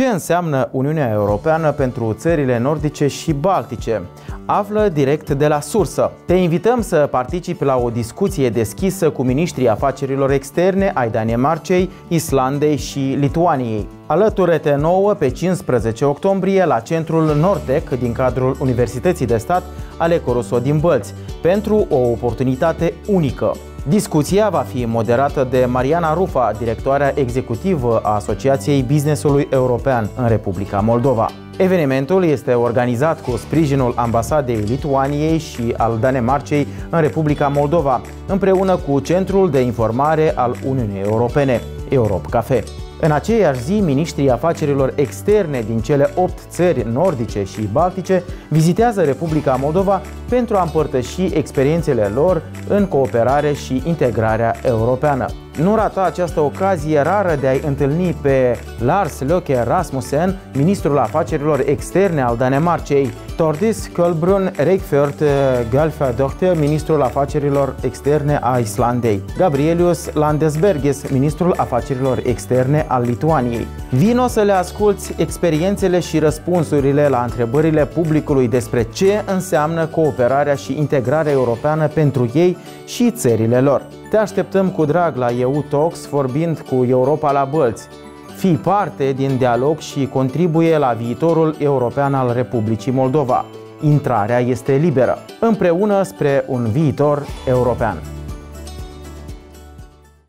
Ce înseamnă Uniunea Europeană pentru țările nordice și baltice? Află direct de la sursă. Te invităm să participi la o discuție deschisă cu ministrii afacerilor externe ai Danemarcei, Islandei și Lituaniei. Alătură-te nouă pe 15 octombrie la centrul Nordec din cadrul Universității de Stat ale Coroso din Bălți pentru o oportunitate unică. Discuția va fi moderată de Mariana Rufa, directoarea executivă a Asociației Businessului European în Republica Moldova. Evenimentul este organizat cu sprijinul Ambasadei Lituaniei și al Danemarcei în Republica Moldova, împreună cu Centrul de Informare al Uniunii Europene, Europe Cafe. În aceeași zi, ministrii afacerilor externe din cele 8 țări nordice și baltice vizitează Republica Moldova pentru a împărtăși experiențele lor în cooperare și integrarea europeană. Nu rata această ocazie rară de a-i întâlni pe Lars Løkke Rasmussen, ministrul afacerilor externe al Danemarcei, Tordis Kölbrun Reikfjord Galfadottir, ministrul afacerilor externe a Islandei, Gabrielius Landesbergis, ministrul afacerilor externe al Lituaniei. Vino să le asculți experiențele și răspunsurile la întrebările publicului despre ce înseamnă cooperarea și integrarea europeană pentru ei și țările lor. Te așteptăm cu drag la EU Talks vorbind cu Europa la bălți. Fii parte din dialog și contribuie la viitorul european al Republicii Moldova. Intrarea este liberă. Împreună spre un viitor european.